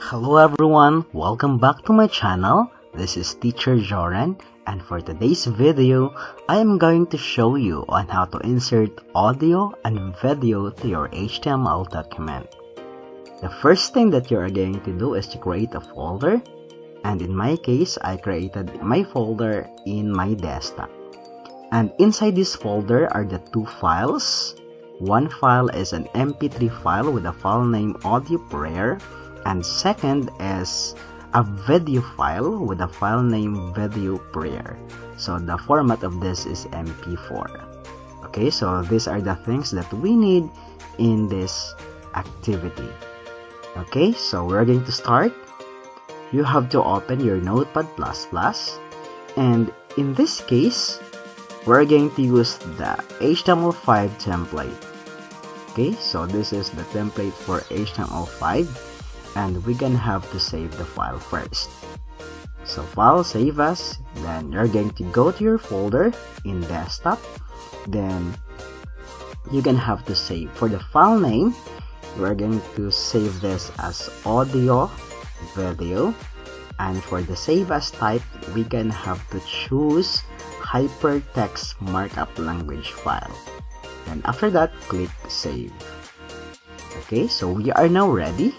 Hello everyone, welcome back to my channel. This is Teacher Joren and for today's video, I am going to show you on how to insert audio and video to your HTML document. The first thing that you are going to do is to create a folder and in my case, I created my folder in my desktop. And inside this folder are the two files. One file is an mp3 file with a file name audio prayer and second is a video file with a file name video prayer so the format of this is mp4 okay so these are the things that we need in this activity. Okay so we're going to start. You have to open your notepad++ and in this case we're going to use the html5 template. Okay so this is the template for html5 and we're gonna have to save the file first. So file save as, then you're going to go to your folder in desktop, then you're gonna have to save. For the file name, we're going to save this as audio video and for the save as type, we can have to choose hypertext markup language file. And after that, click save. Okay, so we are now ready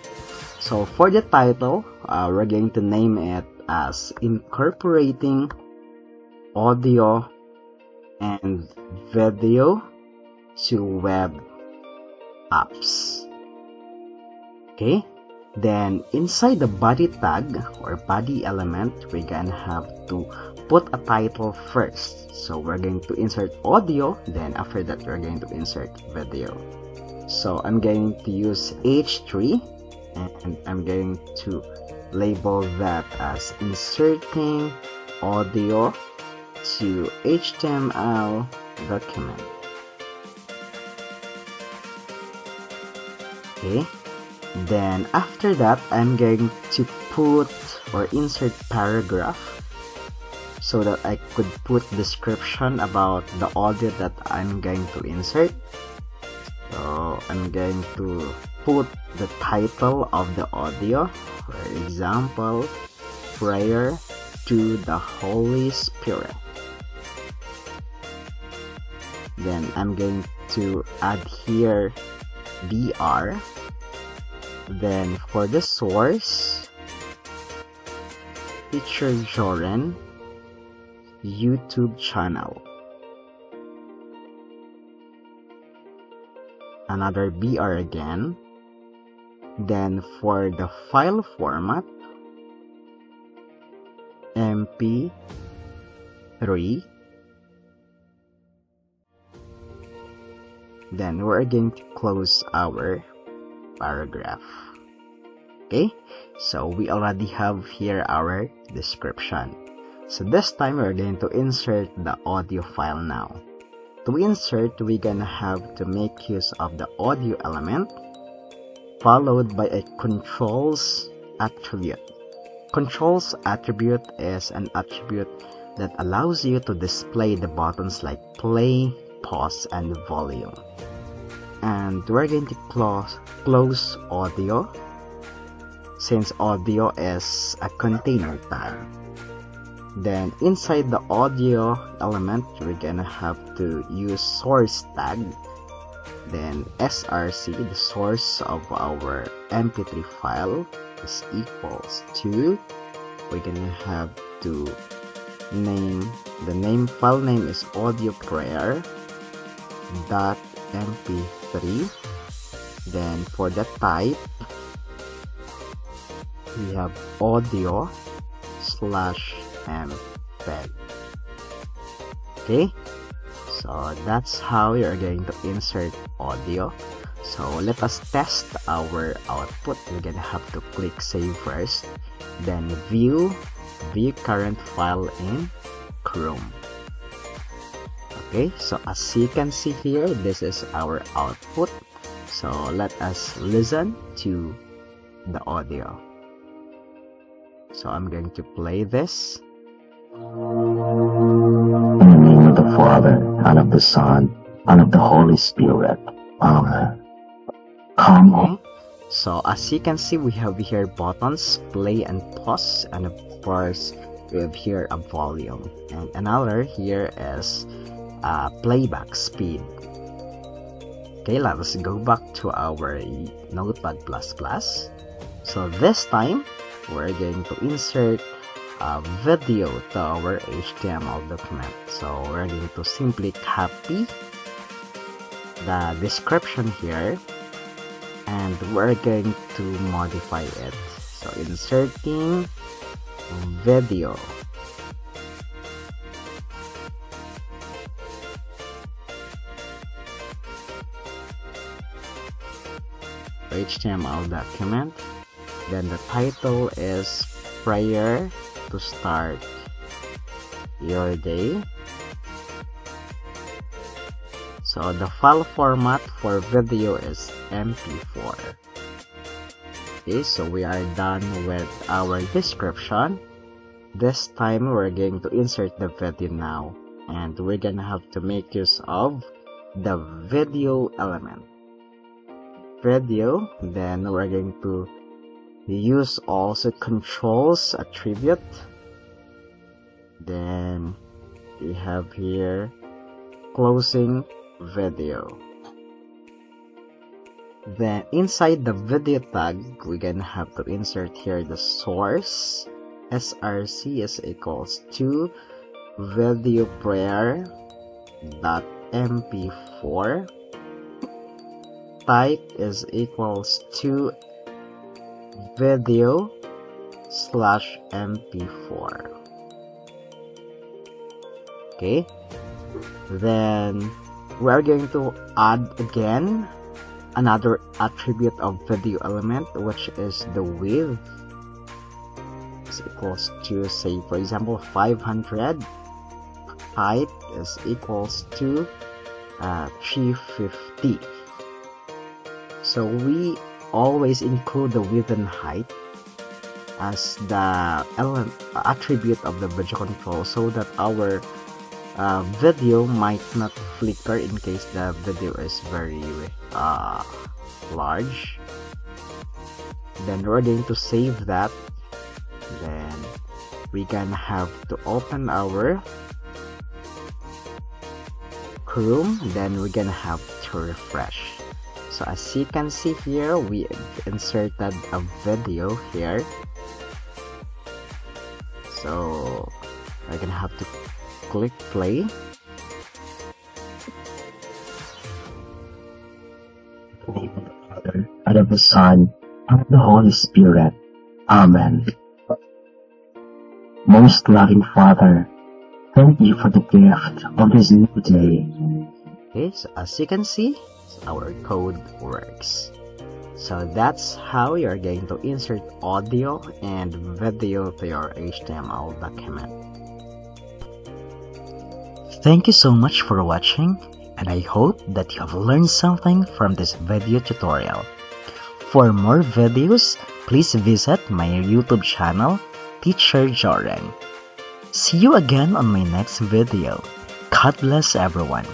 so for the title, uh, we're going to name it as Incorporating Audio and Video to Web Apps. Okay, then inside the body tag or body element, we're gonna have to put a title first. So we're going to insert audio, then after that, we're going to insert video. So I'm going to use H3 and I'm going to label that as inserting audio to HTML document. Okay, then after that, I'm going to put or insert paragraph so that I could put description about the audio that I'm going to insert. So I'm going to put the title of the audio, for example, Prayer to the Holy Spirit. Then I'm going to add here BR. Then for the source, Teacher Joren YouTube channel. Another BR again. Then for the file format, MP3 then we're going to close our paragraph. Okay so we already have here our description. So this time we're going to insert the audio file now to insert we're gonna have to make use of the audio element followed by a controls attribute. Controls attribute is an attribute that allows you to display the buttons like play, pause, and volume. And we're going to close, close audio since audio is a container tag. Then inside the audio element, we're gonna have to use source tag. Then src the source of our mp3 file is equals to we're gonna have to name the name file name is audio prayer dot mp3 then for the type we have audio slash mpeg okay? So that's how you're going to insert audio. So let us test our output. We're gonna have to click save first then view view current file in chrome. Okay? So as you can see here this is our output. So let us listen to the audio. So i'm going to play this of the Father, and of the Son, and of the Holy Spirit. Amen. Come. Okay. so as you can see we have here buttons play and pause and of course we have here a volume and another here is uh, playback speed okay let's go back to our notepad plus plus so this time we're going to insert a video to our HTML document. So we're going to simply copy the description here and we're going to modify it. So inserting video. HTML document. Then the title is prayer to start your day. So the file format for video is mp4 okay so we are done with our description. This time we're going to insert the video now and we're gonna have to make use of the video element. Video then we're going to use also controls attribute. Then we have here closing video. Then inside the video tag we're gonna have to insert here the source. Src is equals to video prayer dot mp4 type is equals to video slash mp4 okay. Then we're going to add again another attribute of video element which is the width is equals to say for example 500 height is equals to uh, 350 so we always include the width and height as the element attribute of the video control so that our uh, video might not flicker in case the video is very uh, large. Then we're going to save that then we can have to open our Chrome. Then we're gonna have to refresh so as you can see here we inserted a video here so we're gonna have to click play. name of the Father, and of the Son, and of the Holy Spirit. Amen. Most loving Father, thank you for the gift of this new day. Okay, so as you can see, our code works. So that's how you're going to insert audio and video to your HTML document. Thank you so much for watching and I hope that you have learned something from this video tutorial. For more videos, please visit my YouTube channel, Teacher Joren. See you again on my next video. God bless everyone.